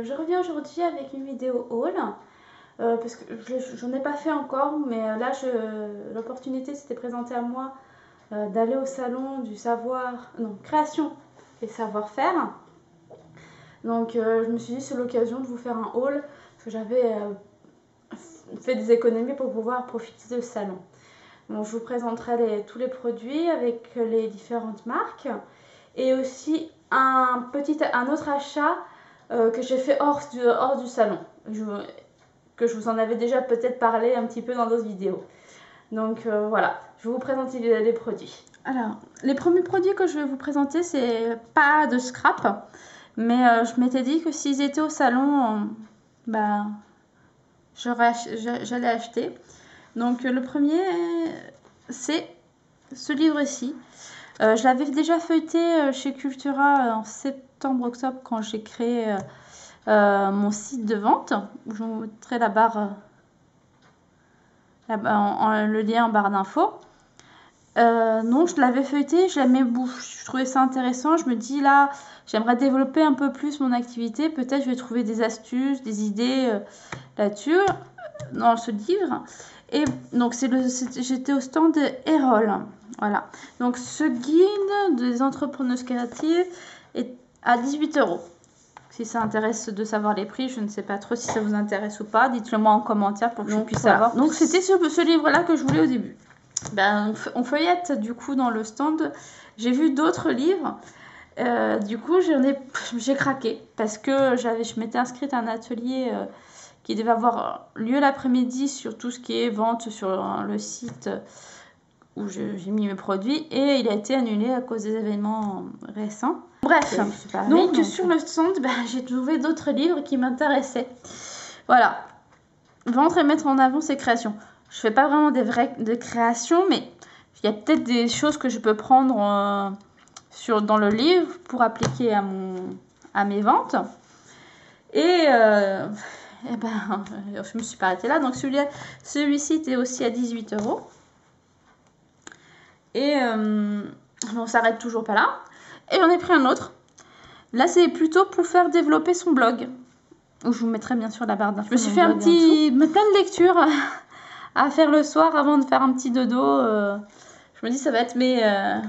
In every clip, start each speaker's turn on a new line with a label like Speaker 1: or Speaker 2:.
Speaker 1: aujourd'hui avec une vidéo haul. Euh, parce que j'en ai pas fait encore, mais euh, là l'opportunité s'était présentée à moi euh, d'aller au salon du savoir, non, création et savoir-faire. Donc je me suis dit c'est l'occasion de vous faire un haul, parce que j'avais fait des économies pour pouvoir profiter de ce salon. Donc je vous présenterai tous les produits avec les différentes marques et aussi un, petit, un autre achat que j'ai fait hors du, salon. Que je vous en avais déjà peut-être parlé un petit peu dans d'autres vidéos. Donc euh, voilà, je vous présenter les produits. Alors, les premiers produits que je vais vous présenter, c'est pas de scrap, mais euh, je m'étais dit que s'ils étaient au salon, bah, j'allais acheter. Donc le premier, c'est ce livre-ci. Euh, je l'avais déjà feuilleté chez Cultura en septembre-octobre quand j'ai créé euh, mon site de vente. Je vous mettrai la barre, le lien en barre d'infos. Euh, non, je l'avais feuilleté, je trouvais ça intéressant. Je me dis là, j'aimerais développer un peu plus mon activité. Peut-être je vais trouver des astuces, des idées euh, là-dessus dans ce livre. Et donc j'étais au stand de Erol. Voilà. Donc ce guide des entrepreneurs créatives est à 18 euros. Si ça intéresse de savoir les prix, je ne sais pas trop si ça vous intéresse ou pas. Dites-le moi en commentaire pour que je puisse savoir. Donc c'était ce, ce livre-là que je voulais au début. Ben, on feuillette du coup dans le stand. J'ai vu d'autres livres. Euh, du coup, j'ai craqué parce que j'avais, je m'étais inscrite à un atelier euh, qui devait avoir lieu l'après-midi sur tout ce qui est vente sur le site où j'ai mis mes produits et il a été annulé à cause des événements récents. Bref, donc, sur le stand, bah, j'ai trouvé d'autres livres qui m'intéressaient. Voilà, vendre et mettre en avant ses créations. Je fais pas vraiment des vraies des créations, mais il y a peut-être des choses que je peux prendre euh, sur, dans le livre pour appliquer à, mon, à mes ventes. Et, euh, et ben, je me suis pas arrêtée là. Donc celui-ci celui était aussi à 18 euros. Et euh, on s'arrête toujours pas là. Et j'en ai pris un autre. Là, c'est plutôt pour faire développer son blog. Où je vous mettrai bien sûr la barre d'infos. Je me suis fait un petit plein de lectures à faire le soir avant de faire un petit dodo. Euh. je me dis ça va être mes euh,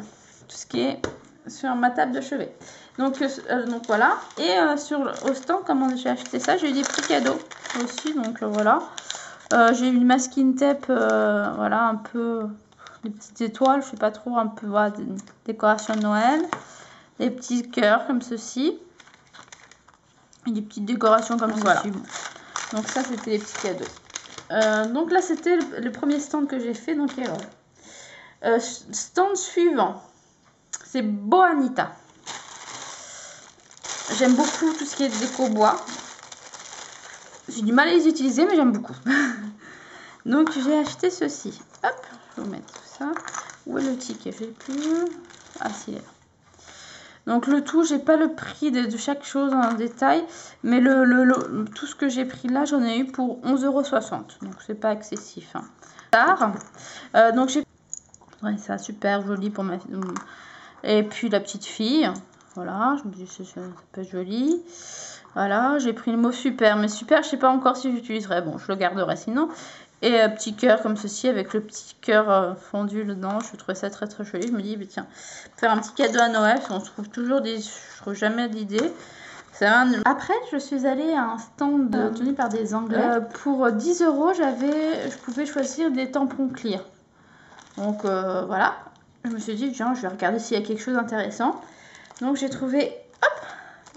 Speaker 1: tout ce qui est sur ma table de chevet. Donc, euh, donc voilà. Et sur au stand, comment j'ai acheté ça, j'ai eu des petits cadeaux aussi. Donc voilà. j'ai eu une masking tape, voilà, un peu des petites étoiles, je sais pas trop, un peu voilà, des décorations de Noël des petits cœurs comme ceci. Et des petites décorations comme ceci. Donc ça, c'était les petits cadeaux. Euh, donc là, c'était le, premier stand que j'ai fait. Donc, euh, stand suivant. C'est Boanita. J'aime beaucoup tout ce qui est déco bois. J'ai du mal à les utiliser, mais j'aime beaucoup. donc, j'ai acheté ceci. Hop, je vais vous mettre tout ça. Où est le ticket? Je plus. Ah, si, là. Donc le tout, j'ai pas le prix de, chaque chose en détail, mais tout ce que j'ai pris là, j'en ai eu pour 11,60€. Donc c'est pas excessif. Hein. Euh, donc j'ai ouais, ça super joli pour ma. Et puis la petite fille, voilà, je me dis c'est un peu joli. Voilà, j'ai pris le mot super, mais super, je sais pas encore si j'utiliserai. Bon, je le garderai sinon. Et un petit cœur comme ceci avec le petit cœur euh, fondu dedans. Je trouvais ça très très joli. Je me dis, bah, tiens, faire un petit cadeau à Noël. On se trouve toujours des. Je trouve jamais d'idées. Après, je suis allée à un stand euh, tenu par des Anglais. Euh, pour 10 euros, j'avais, je pouvais choisir des tampons clear. Donc voilà, je me suis dit, tiens, je vais regarder s'il y a quelque chose d'intéressant. Donc j'ai trouvé,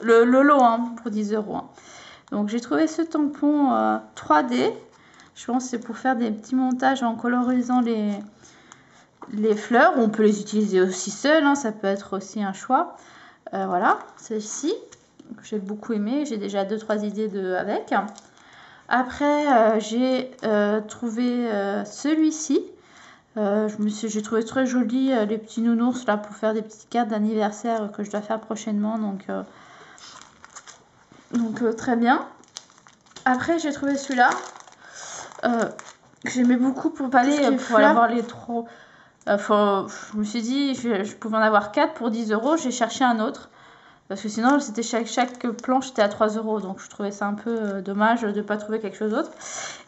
Speaker 1: le, Lolo hein, pour 10 euros. Hein. Donc j'ai trouvé ce tampon 3D je pense que c'est pour faire des petits montages en colorisant les, les fleurs. On peut les utiliser aussi seules, hein, ça peut être aussi un choix. Euh, voilà, celle-ci, j'ai beaucoup aimé. J'ai déjà deux trois idées de, avec. Après, euh, j'ai euh, trouvé celui-ci. Je me suis, j'ai trouvé très joli les petits nounours là pour faire des petites cartes d'anniversaire que je dois faire prochainement. Donc, donc très bien. Après, j'ai trouvé celui-là. Euh, j'aimais beaucoup pour pas les pour avoir les trop. Euh, je me suis dit, je, pouvais en avoir 4 pour 10 euros. J'ai cherché un autre. Parce que sinon, c'était chaque, chaque planche était à 3 euros. Donc je trouvais ça un peu euh, dommage de ne pas trouver quelque chose d'autre.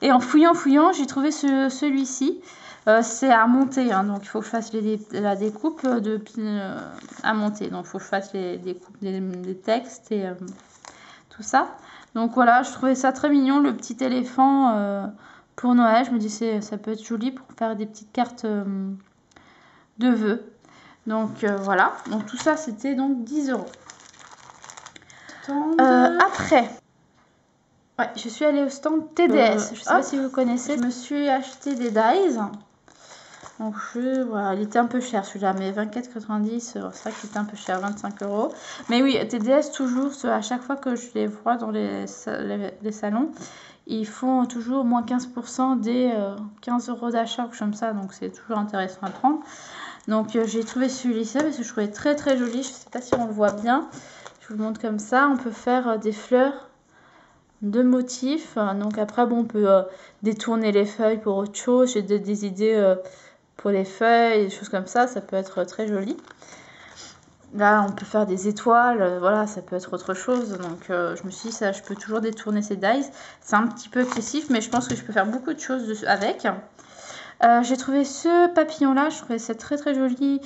Speaker 1: Et en fouillant, fouillant, j'ai trouvé ce, celui-ci. Euh, c'est à monter, hein. donc il faut que je fasse les, la découpe de, euh, à monter. Donc il faut que je fasse les découpes des, textes et tout ça. Donc voilà, je trouvais ça très mignon, le petit éléphant pour Noël. Je me dis ça peut être joli pour faire des petites cartes de vœux. Donc voilà, donc tout ça c'était donc 10 euros. Euh, après, ouais, je suis allée au stand TDS. Euh, je sais pas si vous connaissez. Je me suis acheté des dies. Donc, je, voilà, il était un peu cher celui-là, mais 24,90, c'est ça qui était un peu cher, 25 euros. Mais oui, TDS, toujours, à chaque fois que je les vois dans les, salons, ils font toujours moins 15% des 15 euh, euros d'achat, comme ça, donc c'est toujours intéressant à prendre. Donc, j'ai trouvé celui-ci parce que je trouvais très très joli. Je sais pas si on le voit bien. Je vous montre comme ça. On peut faire euh, des fleurs de motifs. Donc après, bon, on peut euh, détourner les feuilles pour autre chose. J'ai des, idées euh, pour les feuilles, des choses comme ça. Ça peut être très joli. Là, on peut faire des étoiles. voilà, ça peut être autre chose. Donc je me suis dit, ça, je peux toujours détourner ces dies. C'est un petit peu excessif, mais je pense que je peux faire beaucoup de choses avec. J'ai trouvé ce papillon-là. Je trouvais ça très très joli.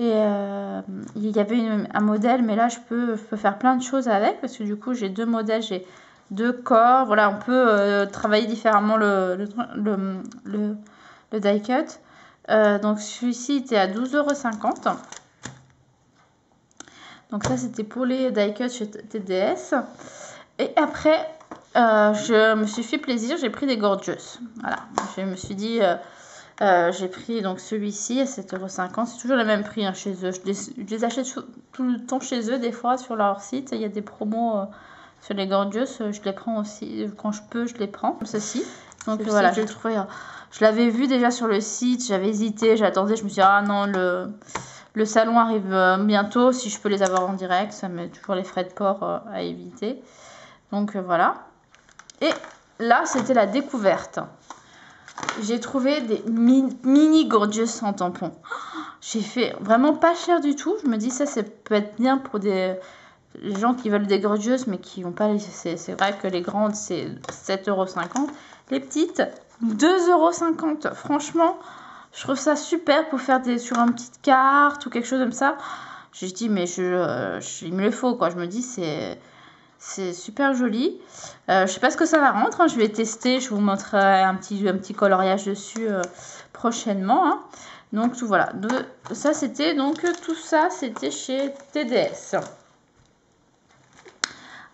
Speaker 1: Et euh, il y avait un modèle, mais là je peux, faire plein de choses avec parce que du coup j'ai deux modèles, j'ai deux corps. Voilà, on peut euh, travailler différemment le die cut. Euh, donc celui-ci était à 12,50€. Donc ça c'était pour les die cut chez TDS. Et après, je me suis fait plaisir, j'ai pris des gorgeous. Voilà, je me suis dit euh, j'ai pris donc celui-ci à 7,50€. C'est toujours le même prix hein, chez eux. Je les, achète tout, le temps chez eux, des fois sur leur site. Il y a des promos euh, sur les gorgeous. Je les prends aussi. Quand je peux, je les prends. Comme ceci. Donc voilà, je euh, Je l'avais vu déjà sur le site. J'avais hésité. J'attendais. Je me suis dit, ah non, le, le salon arrive bientôt. Si je peux les avoir en direct, ça met toujours les frais de port à éviter. Donc voilà. Et là, c'était la découverte j'ai trouvé des mini, gorgeous en tampon. J'ai fait vraiment pas cher du tout. Je me dis ça, ça peut être bien pour des gens qui veulent des gorgeous mais qui n'ont pas C'est vrai que les grandes, c'est 7,50€. Les petites, 2,50€. Franchement, je trouve ça super pour faire des sur une petite carte ou quelque chose comme ça. Je dis, mais je, euh, je, il me le faut, quoi. Je me dis, c'est c'est super joli. Euh, je sais pas ce que ça va rendre. Hein. Je vais tester. Je vous montrerai un petit, un petit coloriage dessus euh, prochainement. Hein. Donc tout voilà. De, ça c'était donc tout ça c'était chez TDS.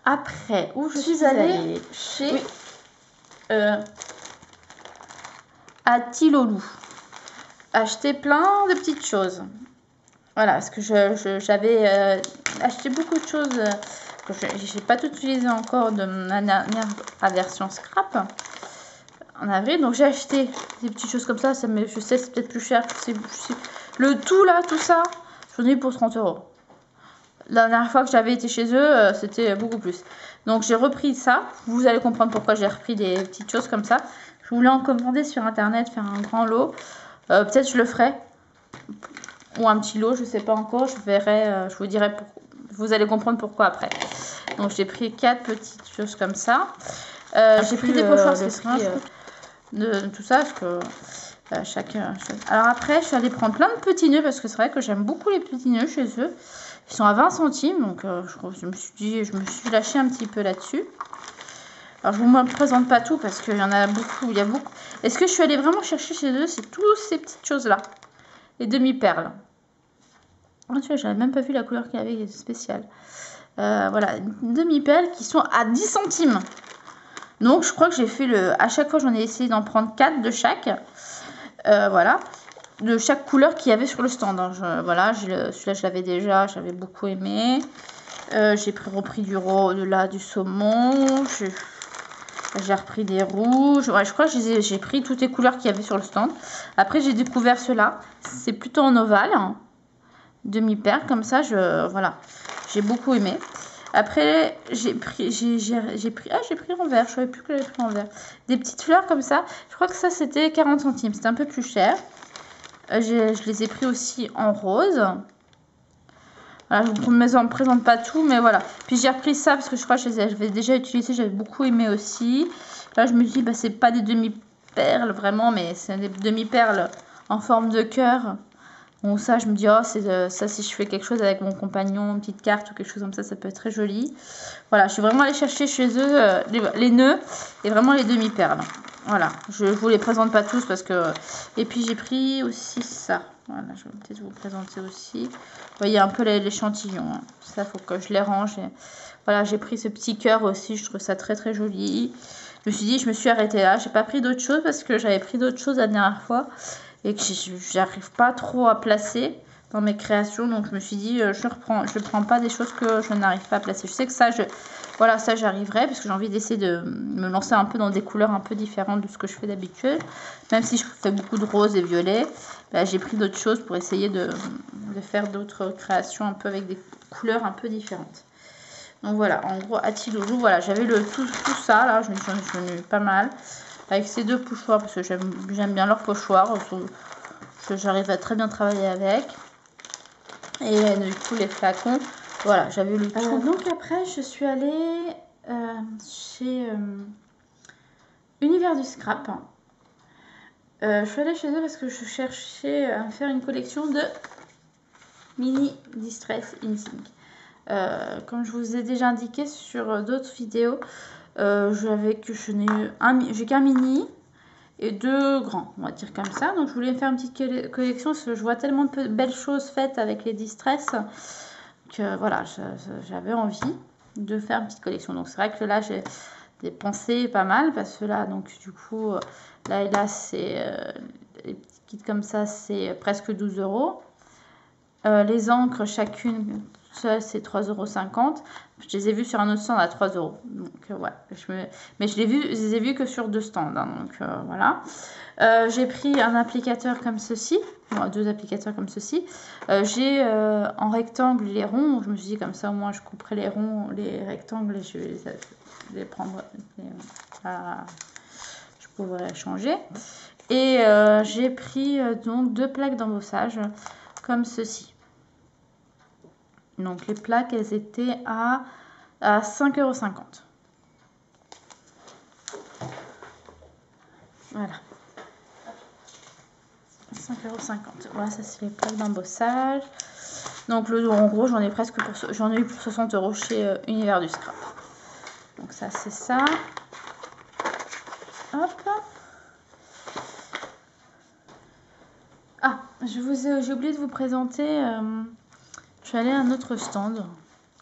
Speaker 1: Après, où je, suis allée, chez oui. Euh, Atilolou. Acheter plein de petites choses. Voilà, parce que j'avais euh, acheté beaucoup de choses je n'ai pas tout utilisé encore de ma dernière version scrap en avril. Donc j'ai acheté des petites choses comme ça. ça je sais c'est peut-être plus cher. Le tout là, tout ça, j'en ai eu pour 30 euros. La dernière fois que j'avais été chez eux, euh, c'était beaucoup plus. Donc j'ai repris ça. Vous allez comprendre pourquoi j'ai repris des petites choses comme ça. Je voulais en commander sur internet, faire un grand lot. Euh, peut-être je le ferai. Ou un petit lot, je ne sais pas encore. Je verrai, euh, je vous dirai vous allez comprendre pourquoi après. Donc j'ai pris quatre petites choses comme ça. Euh, j'ai pris des pochoirs euh, de tout ça parce que euh. Alors après, je suis allée prendre plein de petits nœuds parce que c'est vrai que j'aime beaucoup les petits nœuds chez eux. Ils sont à 20 centimes, donc je, me suis dit, je me suis lâché un petit peu là-dessus. Alors je vous présente pas tout parce qu'il y en a beaucoup, il y a beaucoup. Est-ce que je suis allée vraiment chercher chez eux C'est toutes ces petites choses là, les demi-perles. Ah, tu vois, j'avais même pas vu la couleur qu'il y avait spéciale. Euh, voilà, demi-perles qui sont à 10 centimes. Donc, je crois que j'ai fait le. À chaque fois, j'en ai essayé d'en prendre 4 de chaque. Euh, voilà. De chaque couleur qu'il y avait sur le stand. Hein. voilà, celui-là, je l'avais déjà, j'avais beaucoup aimé. Euh, j'ai repris du, de là, du saumon. J'ai repris des rouges. Ouais, je crois que j'ai pris toutes les couleurs qu'il y avait sur le stand. Après, j'ai découvert cela. C'est plutôt en ovale. Hein demi-paire comme ça je voilà j'ai beaucoup aimé après j'ai pris j'ai pris ah j'ai pris en vert je savais plus que j'avais pris en vert des petites fleurs comme ça je crois que ça c'était 40 centimes c'était un peu plus cher euh, je les ai pris aussi en rose Voilà, je ne me présente pas tout, mais voilà. Puis j'ai repris ça parce que je crois que je l'avais déjà utilisé, j'avais beaucoup aimé aussi. Là, je me dis, bah, c'est pas des demi-perles vraiment, mais c'est des demi-perles en forme de cœur. Bon, ça, je me dis, oh, euh, ça, si je fais quelque chose avec mon compagnon, une petite carte ou quelque chose comme ça, ça peut être très joli. Voilà, je suis vraiment allée chercher chez eux euh, les, nœuds et vraiment les demi-perles. Voilà, je ne vous les présente pas tous parce que... Et puis, j'ai pris aussi ça. Voilà, je vais peut-être vous présenter aussi. Vous voyez un peu l'échantillon. Hein. Ça, faut que je les range. Voilà, j'ai pris ce petit cœur aussi. Je trouve ça très, très joli. Je me suis dit, je me suis arrêtée là. J'ai pas pris d'autres choses parce que j'avais pris d'autres choses la dernière fois et que j'arrive pas trop à placer dans mes créations. Donc, je me suis dit, euh, je reprends, je prends pas des choses que je n'arrive pas à placer. Je sais que ça, je, voilà, ça j'arriverai parce que j'ai envie d'essayer de me lancer un peu dans des couleurs un peu différentes de ce que je fais d'habitude. Même si je fais beaucoup de rose et violet, bah, j'ai pris d'autres choses pour essayer de, faire d'autres créations un peu avec des couleurs un peu différentes. Donc voilà, en gros, Atiloulou, voilà, j'avais tout, tout, ça, là, je me suis pas mal. Avec ces deux pochoirs, parce que j'aime bien leurs pochoirs, que j'arrive à très bien travailler avec. Et du coup, les flacons, voilà, j'avais le tout. donc après, je suis allée euh, chez euh, Univers du Scrap. Euh, je suis allée chez eux parce que je cherchais à faire une collection de mini Distress In comme je vous ai déjà indiqué sur d'autres vidéos, j'avais que je n'ai j'ai qu'un mini et deux grands, on va dire comme ça. Donc je voulais faire une petite collection parce que je vois tellement de belles choses faites avec les Distress que voilà, j'avais envie de faire une petite collection. Donc c'est vrai que là j'ai dépensé pas mal parce que là donc du coup là et là c'est euh, les petits kits comme ça c'est presque 12 euros. Euh, les encres chacune c'est 3,50 euros. Je les ai vus sur un autre stand à 3 euros. Donc euh, mais je, les, vu, je les ai vus que sur deux stands. Hein, donc voilà. Euh, j'ai pris un applicateur comme ceci, deux applicateurs comme ceci. Euh, j'ai euh, en rectangle les ronds, je me suis dit comme ça au moins je couperai les ronds, les rectangles et je vais les, prendre, je pourrais changer. Et j'ai pris donc deux plaques d'embossage comme ceci. Donc les plaques elles étaient à, à 5,50€. Voilà. 5,50€. Voilà, ça c'est les plaques d'embossage. Donc le en gros, j'en ai presque pour j'en ai eu pour 60 euros chez euh, Univers du Scrap. Donc ça c'est ça. Hop. Ah, je vous j'ai oublié de vous présenter. Euh, je suis allée à un autre stand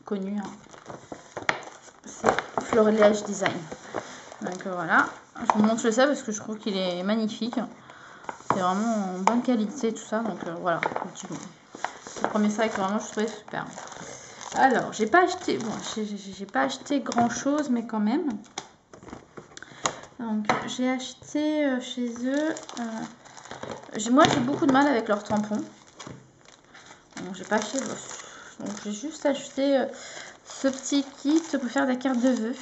Speaker 1: connu. Hein. C'est Florilège Design. Donc euh, voilà. Je vous montre ça parce que je trouve qu'il est magnifique. C'est vraiment en bonne qualité tout ça. Donc euh, voilà, le premier sac vraiment je trouvais super. Alors, j'ai pas acheté, bon, j'ai pas acheté grand chose, mais quand même. Donc, j'ai acheté euh, chez eux. Euh, moi, j'ai beaucoup de mal avec leurs tampons. J'ai pas acheté. Donc, j'ai juste acheté ce petit kit pour faire la carte de vœux.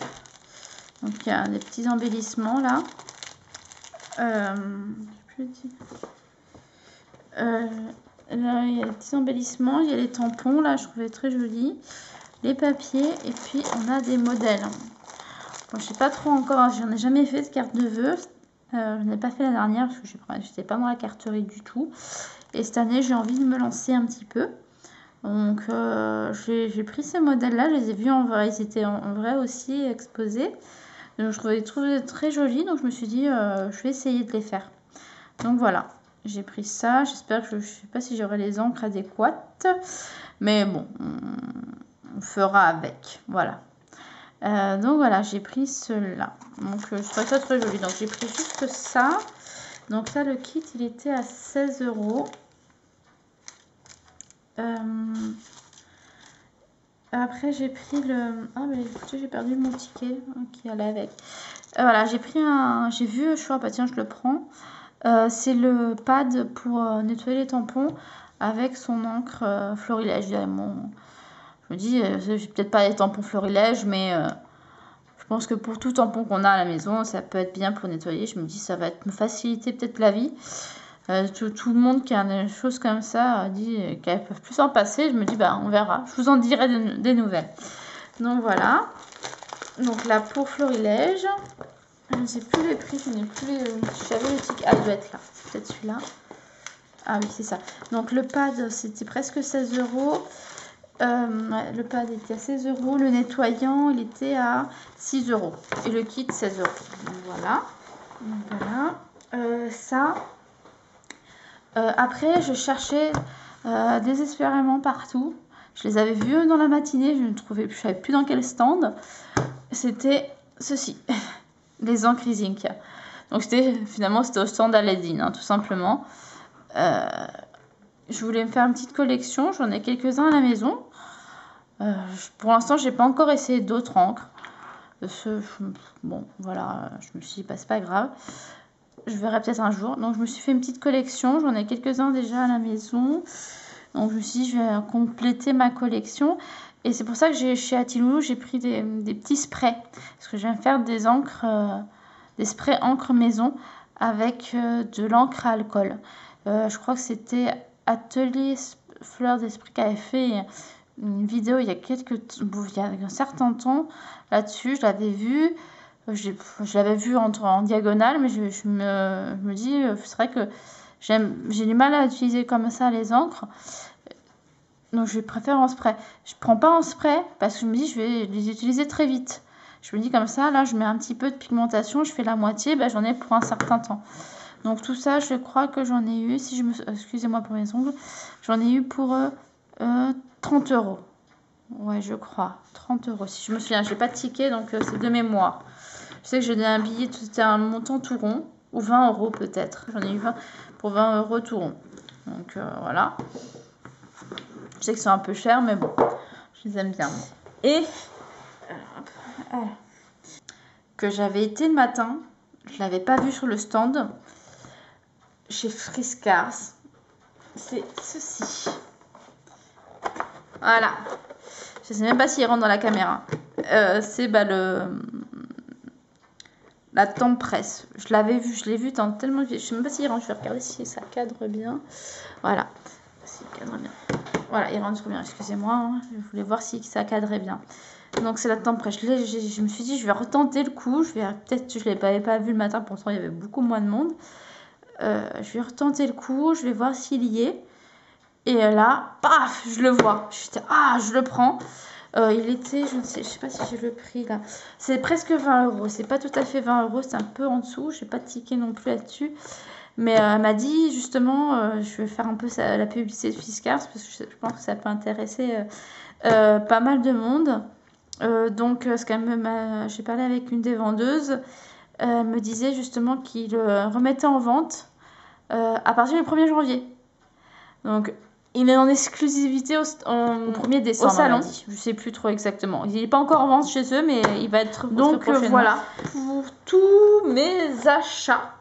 Speaker 1: Donc, il y a des petits embellissements là. Euh, là, il y a les petits embellissements, il y a les tampons, là, je trouvais très joli. Les papiers, et puis on a des modèles. Bon, je sais pas trop encore, j'en ai jamais fait de carte de vœux. Euh, je n'ai pas fait la dernière parce que je n'étais pas dans la carterie du tout. Et cette année, j'ai envie de me lancer un petit peu. Donc, euh, j'ai pris ces modèles-là, je les ai vus en vrai. Ils étaient en, vrai aussi exposés. Donc, je trouvais, trouvais très jolis, donc je me suis dit, je vais essayer de les faire. Donc voilà, j'ai pris ça. J'espère que je ne sais pas si j'aurai les encres adéquates. Mais bon, on fera avec. Voilà. Euh, donc voilà, j'ai pris cela. Donc je trouve ça très joli. Donc j'ai pris juste ça. Donc là, le kit, il était à 16 euros. Euh, après, j'ai pris le... Ah, mais écoutez, j'ai perdu mon ticket qui allait avec. Euh, voilà, j'ai pris un... J'ai vu, je suis bah tiens, je le prends. Euh, c'est le pad pour euh, nettoyer les tampons avec son encre euh, florilège. Me dis, j'ai peut-être pas des tampons florilège, mais je pense que pour tout tampon qu'on a à la maison, ça peut être bien pour nettoyer. Je me dis, ça va me faciliter peut-être la vie. Euh, tout, le monde qui a des choses comme ça dit qu'elles peuvent plus s'en passer. Je me dis, bah, on verra. Je vous en dirai des, nouvelles. Donc voilà. Donc là, pour Florilège, je ne sais plus les prix. Je n'ai plus les... J'avais le ticket. Ah, il doit être là. Peut-être celui-là. Ah oui, c'est ça. Donc le pad, c'était presque 16 euros. Euh, le pad était à 16 euros. Le nettoyant, il était à 6 euros. Et le kit, 16 euros. Voilà. voilà. Euh, ça, euh, après, je cherchais désespérément partout. Je les avais vus dans la matinée, je ne trouvais je savais plus dans quel stand. C'était ceci, les encres. Donc c'était finalement c'était au stand Aladdin, hein, tout simplement. Euh, je voulais me faire une petite collection, j'en ai quelques-uns à la maison. pour l'instant, j'ai pas encore essayé d'autres encres. bon, voilà, je me suis dit, pas, c'est pas grave je verrai peut-être un jour. Donc je me suis fait une petite collection, j'en ai quelques-uns déjà à la maison. Donc je me suis dit, je vais compléter ma collection. Et c'est pour ça que chez Atilou, j'ai pris des, petits sprays. Parce que viens faire des encres, euh, des sprays encre maison avec euh, de l'encre à alcool. Euh, je crois que c'était Atelier Fleurs d'Esprit qui avait fait une vidéo il y a quelques il y a un certain temps là-dessus. Je l'avais vu je l'avais vu en, diagonale, mais je, me, me, dis, euh, c'est vrai que j'ai du mal à utiliser comme ça les encres. Donc je préfère en spray. Je prends pas en spray parce que je me dis je vais les utiliser très vite. Je me dis comme ça, là je mets un petit peu de pigmentation, je fais la moitié, ben, j'en ai pour un certain temps. Donc tout ça, je crois que j'en ai eu, si je me, excusez-moi pour mes ongles, j'en ai eu pour 30 euh, euros. Ouais, je crois, 30 euros. Si je me souviens, j'ai pas de ticket, donc euh, c'est de mémoire. Je sais que j'ai un billet, c'était un montant tout rond, ou 20 euros peut-être. J'en ai eu 20 pour 20 euros tout rond. Donc euh, voilà. Je sais que c'est un peu cher, mais bon, je les aime bien. Et que j'avais été le matin, je l'avais pas vu sur le stand chez Friscars. C'est ceci. Voilà. Je sais même pas s'il rentre dans la caméra. Euh, c'est bah, le la presse. Je l'avais vu, je l'ai vu dans tellement. Je sais même pas s'il rentre. Je vais regarder si ça cadre bien. Voilà. S'il cadre bien. Voilà, il rentre bien. Excusez-moi. Hein. Je voulais voir si ça cadrait bien. Donc c'est la presse. Je, je, me suis dit, je vais retenter le coup. Je vais peut-être, je l'avais pas vu le matin. Pourtant, il y avait beaucoup moins de monde. Euh, je vais retenter le coup. Je vais voir s'il y est. Et là, paf, je le vois. Je ah, je le prends. Euh, il était, je ne sais, je sais pas si j'ai le prix là. C'est presque 20 euros. C'est pas tout à fait 20 euros, c'est un peu en dessous. J'ai pas de ticket non plus là-dessus. Mais euh, elle m'a dit justement, euh, je vais faire un peu la publicité de Fiscars parce que je, pense que ça peut intéresser pas mal de monde. donc, ce qu'elle me, j'ai parlé avec une des vendeuses. Elle me disait justement qu'il remettait en vente à partir du 1er janvier. Donc, il est en exclusivité au, 1er décembre. Au salon. Je sais plus trop exactement. Il n'est pas encore en vente chez eux, mais il va être Donc euh, voilà, pour tous mes achats.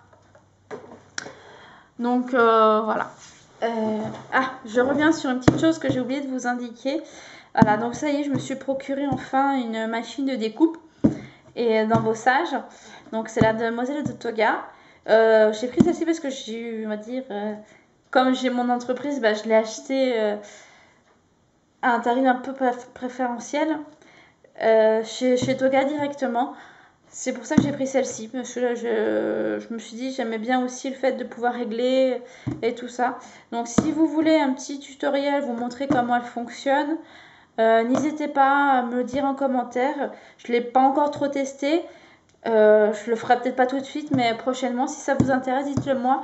Speaker 1: Donc euh, voilà. Euh, ah, je reviens sur une petite chose que j'ai oublié de vous indiquer. Voilà, donc ça y est, je me suis procuré enfin une machine de découpe et d'embossage. Donc c'est la demoiselle de Toga. j'ai pris celle-ci parce que j'ai eu, on va dire comme j'ai mon entreprise, bah, je l'ai acheté euh, à un tarif un peu préférentiel euh, chez, chez, Toga directement. C'est pour ça que j'ai pris celle-ci. Parce que je, je, me suis dit, j'aimais bien aussi le fait de pouvoir régler et tout ça. Donc, si vous voulez un petit tutoriel, vous montrer comment elle fonctionne, euh, n'hésitez pas à me le dire en commentaire. Je ne l'ai pas encore trop testé. je le ferai peut-être pas tout de suite, mais prochainement, si ça vous intéresse, dites-le moi.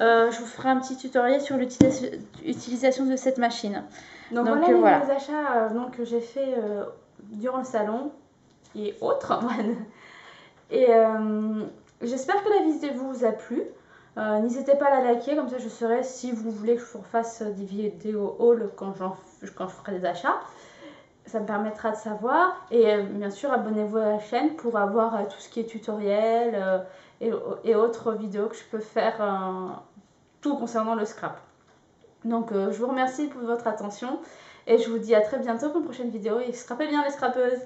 Speaker 1: Euh, je vous ferai un petit tutoriel sur l'utilisation de cette machine.
Speaker 2: Donc, voilà, les achats euh, donc, que j'ai fait euh, durant le salon et autres. et j'espère que la visite vous a plu. N'hésitez pas à la liker, comme ça je saurai si vous voulez que je vous fasse des vidéos haul quand, quand je ferai des achats. Ça me permettra de savoir. Et bien sûr, abonnez-vous à la chaîne pour avoir tout ce qui est tutoriel et, et, autres vidéos que je peux faire tout concernant le scrap. Donc euh, je vous remercie pour votre attention et je vous dis à très bientôt pour une prochaine vidéo et scrapez bien les scrapeuses